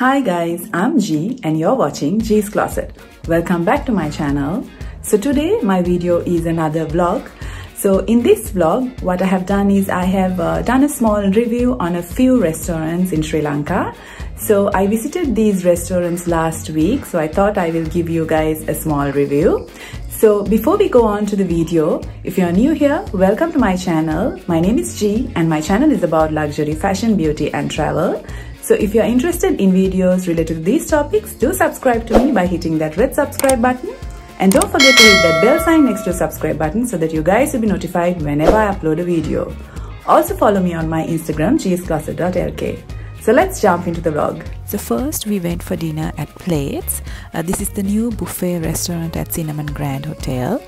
Hi guys, I'm G and you're watching G's Closet. Welcome back to my channel. So today my video is another vlog. So in this vlog, what I have done is I have uh, done a small review on a few restaurants in Sri Lanka. So I visited these restaurants last week, so I thought I will give you guys a small review. So before we go on to the video, if you're new here, welcome to my channel. My name is G and my channel is about luxury, fashion, beauty and travel. So if you're interested in videos related to these topics, do subscribe to me by hitting that red subscribe button. And don't forget to hit that bell sign next to subscribe button so that you guys will be notified whenever I upload a video. Also follow me on my Instagram gscloset.lk. So let's jump into the vlog. So first we went for dinner at Plates. Uh, this is the new buffet restaurant at Cinnamon Grand Hotel.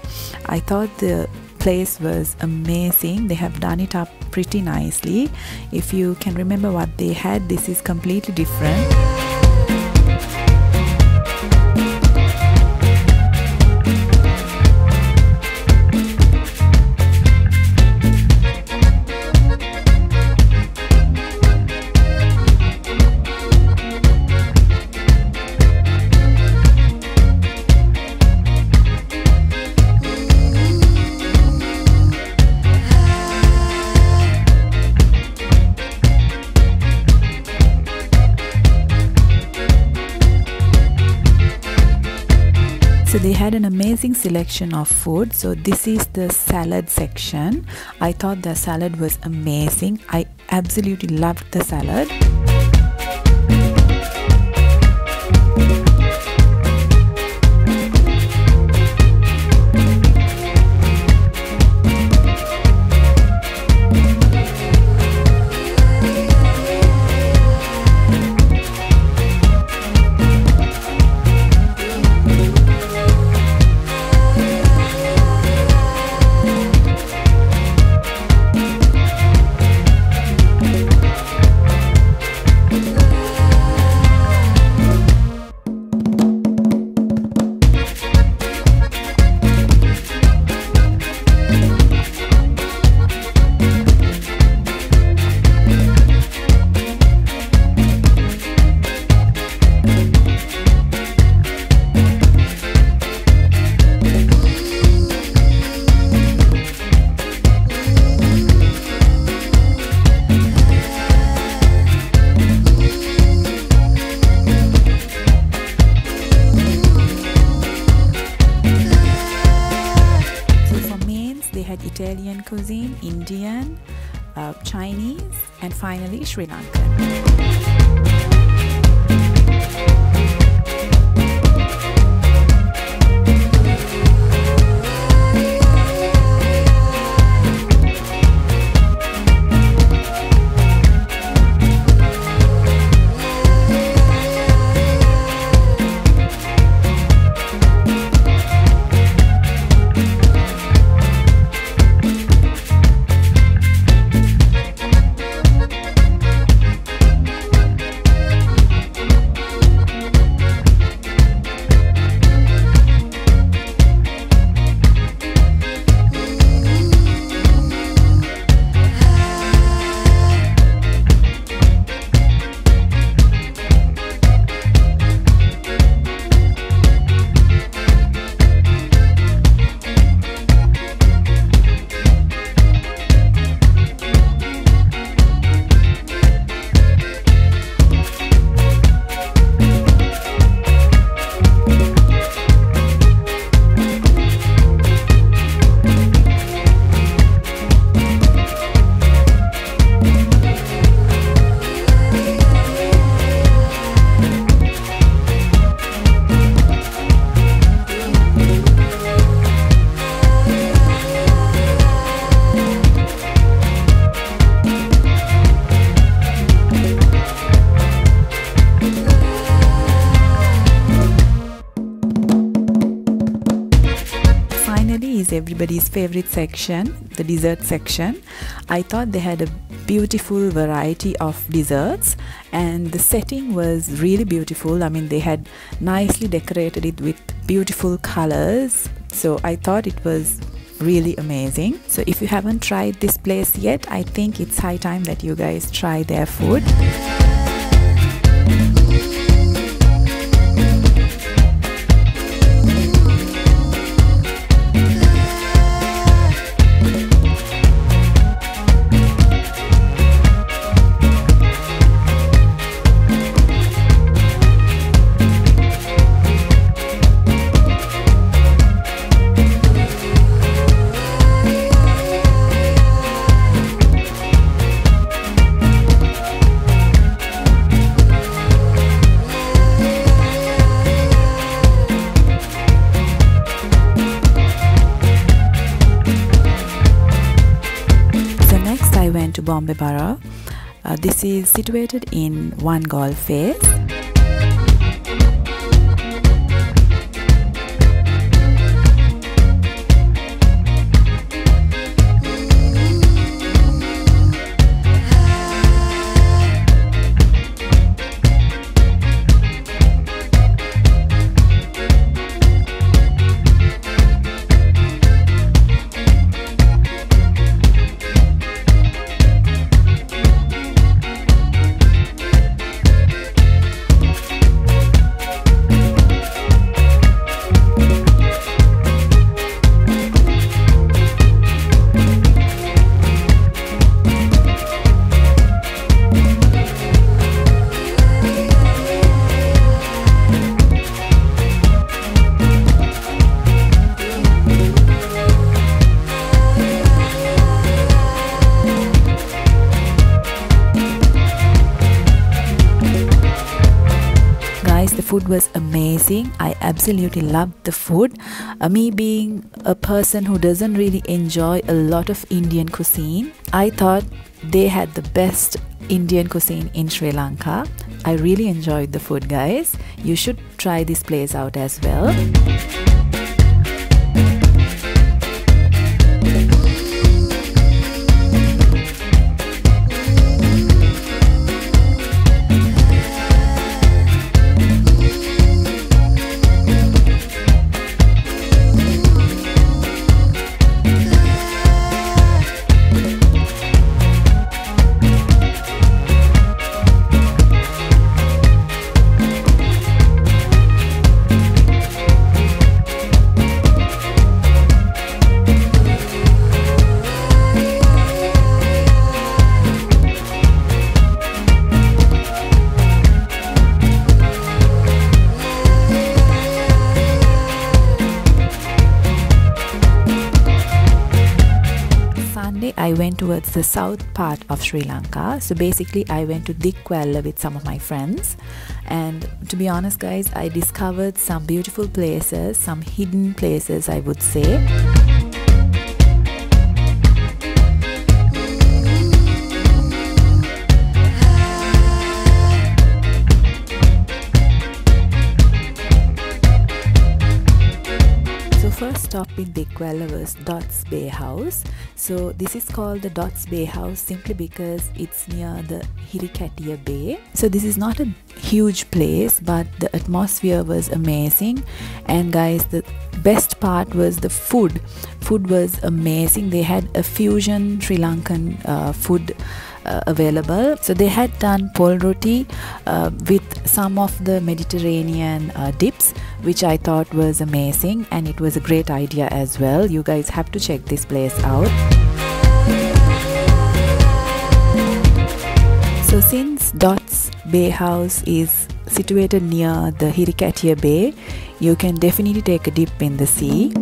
I thought the place was amazing. They have done it up pretty nicely. If you can remember what they had, this is completely different. So they had an amazing selection of food. So this is the salad section. I thought the salad was amazing. I absolutely loved the salad Indian, uh, Chinese, and finally Sri Lankan. Everybody's favorite section, the dessert section. I thought they had a beautiful variety of desserts and the setting was really beautiful. I mean, they had nicely decorated it with beautiful colors. So I thought it was really amazing. So if you haven't tried this place yet, I think it's high time that you guys try their food. Bombay Borough. Uh, this is situated in One Galle Face. Food was amazing. I absolutely loved the food. Uh, me being a person who doesn't really enjoy a lot of indian cuisine i thought they had the best indian cuisine in sri lanka. I really enjoyed the food guys. You should try this place out as well I went towards the south part of Sri Lanka. So basically, I went to Dikwella with some of my friends. And to be honest, guys, I discovered some beautiful places, some hidden places, I would say. Was Dots Bay House. So this is called the Dots Bay House simply because it's near the Hirikatia Bay. So this is not a huge place, but the atmosphere was amazing. And guys, the best part was the food. Food was amazing. They had a fusion Sri Lankan uh, food uh, available. So they had done pol roti uh, with some of the Mediterranean uh, dips, which I thought was amazing, and it was a great idea as well. You guys have to check this place out. So since Dots Bay House is situated near the Hirikatia Bay, you can definitely take a dip in the sea.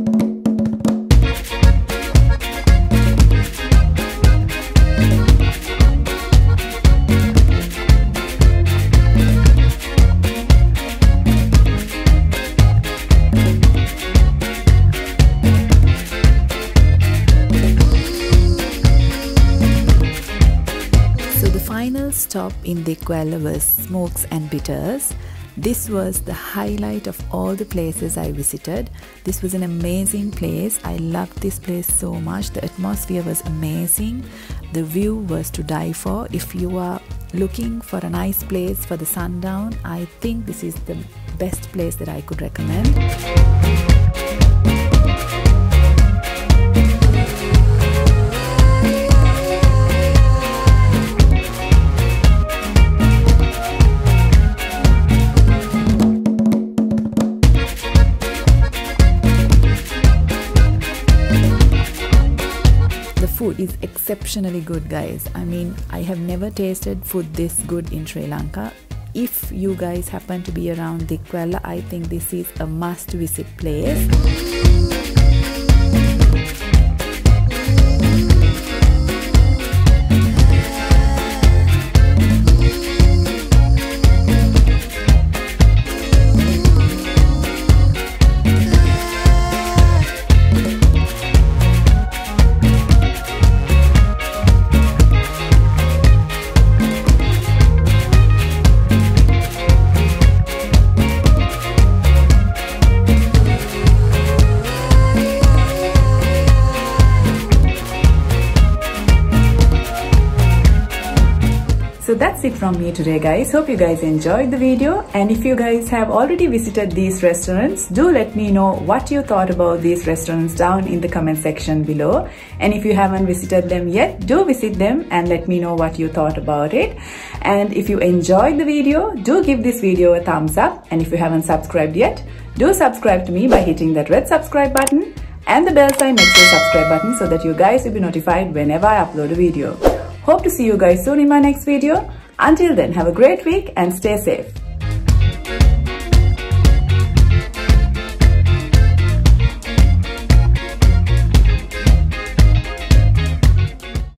In Dikwella was Smokes and Bitters. This was the highlight of all the places I visited. This was an amazing place. I loved this place so much. The atmosphere was amazing. The view was to die for. If you are looking for a nice place for the sundown, I think this is the best place that I could recommend. Exceptionally good, guys. I mean, I have never tasted food this good in Sri Lanka. If you guys happen to be around Dikwella, I think this is a must visit place. From me today guys. Hope you guys enjoyed the video and if you guys have already visited these restaurants, do let me know what you thought about these restaurants down in the comment section below. And if you haven't visited them yet, do visit them and let me know what you thought about it. And if you enjoyed the video, do give this video a thumbs up. And if you haven't subscribed yet, do subscribe to me by hitting that red subscribe button and the bell sign next to the subscribe button so that you guys will be notified whenever I upload a video. Hope to see you guys soon in my next video. Until then, have a great week and stay safe.